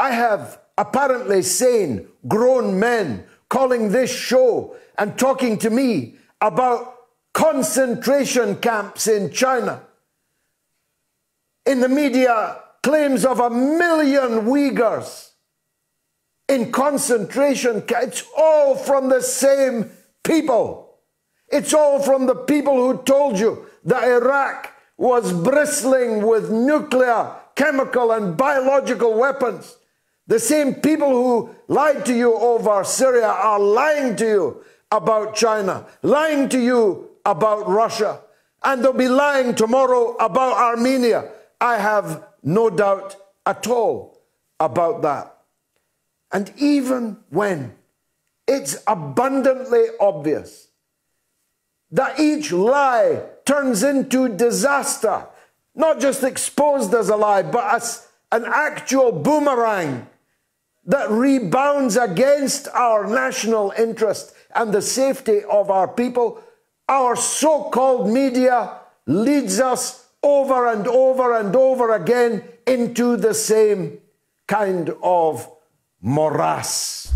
I have apparently sane, grown men calling this show and talking to me about concentration camps in China. In the media, claims of a million Uyghurs in concentration camps. It's all from the same people. It's all from the people who told you that Iraq was bristling with nuclear, chemical, and biological weapons. The same people who lied to you over Syria are lying to you about China, lying to you about Russia, and they'll be lying tomorrow about Armenia. I have no doubt at all about that. And even when it's abundantly obvious that each lie turns into disaster, not just exposed as a lie, but as an actual boomerang that rebounds against our national interest and the safety of our people, our so called media leads us over and over and over again into the same kind of morass.